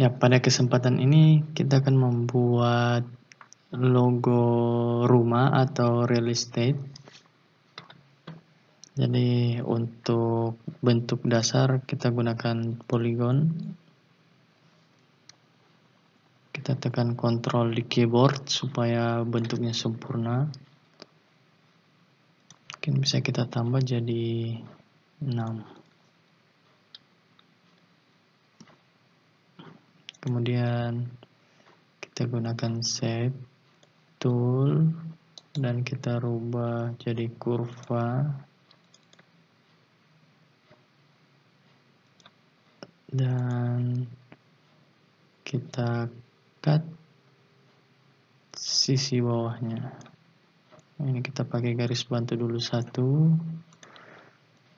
Ya, pada kesempatan ini kita akan membuat logo rumah atau real estate. Jadi untuk bentuk dasar kita gunakan polygon. Kita tekan Ctrl di keyboard supaya bentuknya sempurna. Mungkin bisa kita tambah jadi 6. Kemudian kita gunakan shape tool dan kita rubah jadi kurva. Dan kita cut sisi bawahnya. Ini kita pakai garis bantu dulu satu.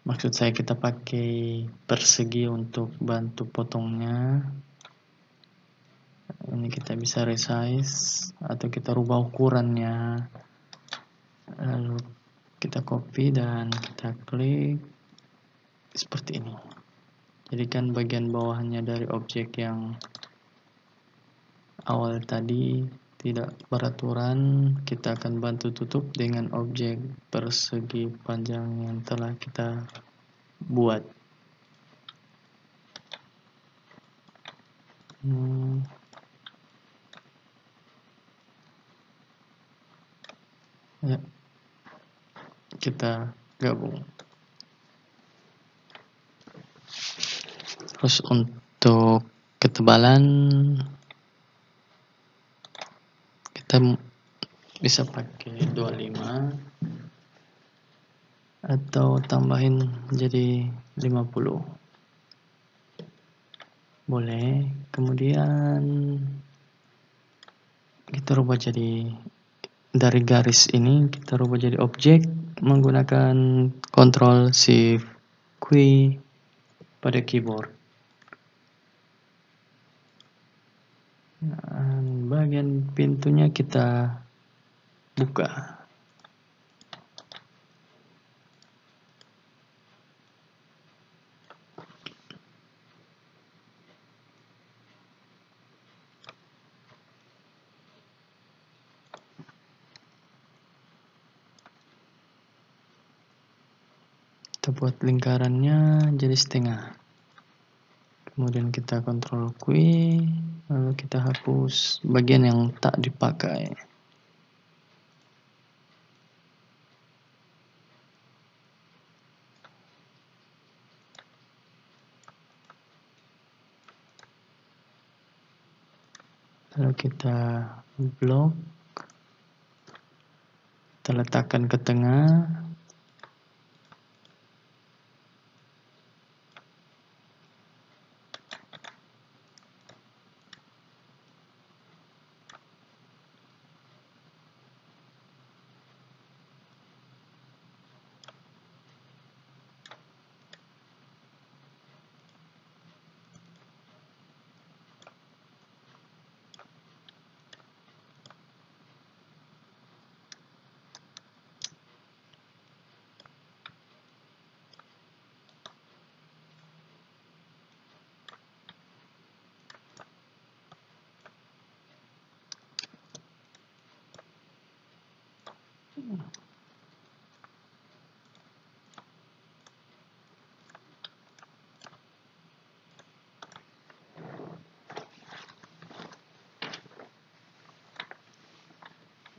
Maksud saya kita pakai persegi untuk bantu potongnya ini kita bisa resize atau kita rubah ukurannya. Lalu kita copy dan kita klik seperti ini. Jadikan bagian bawahnya dari objek yang awal tadi tidak beraturan. Kita akan bantu tutup dengan objek persegi panjang yang telah kita buat. Hmm. Ya. Kita gabung. Terus untuk ketebalan kita bisa pakai 25 atau tambahin jadi 50 boleh. Kemudian kita rubah jadi dari garis ini kita rubah jadi objek menggunakan Ctrl Shift Q pada keyboard. Dan bagian pintunya kita buka. Kita buat lingkarannya jadi setengah. Kemudian kita kontrol Q lalu kita hapus bagian yang tak dipakai. Lalu kita blok. Kita letakkan ke tengah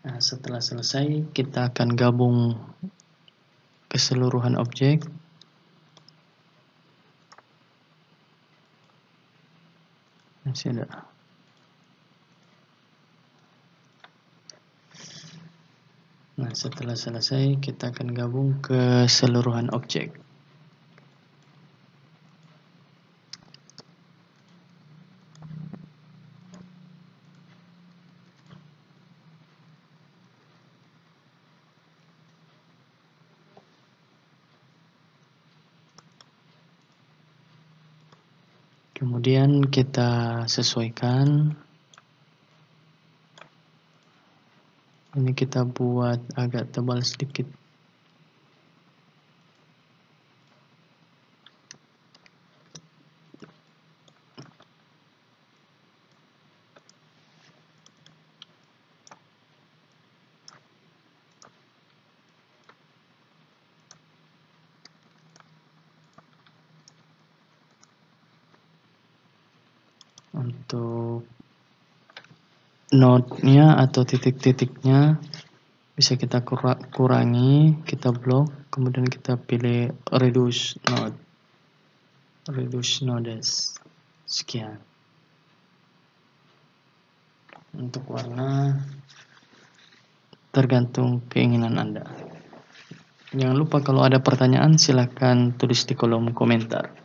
Nah, setelah selesai, kita akan gabung keseluruhan objek. Masih ada. Nah, setelah selesai, kita akan gabung keseluruhan objek. kemudian kita sesuaikan ini kita buat agak tebal sedikit. Untuk node-nya atau titik-titiknya bisa kita kurangi, kita blok, kemudian kita pilih reduce node. Reduce nodes. Sekian. Untuk warna tergantung keinginan Anda. Jangan lupa kalau ada pertanyaan silahkan tulis di kolom komentar.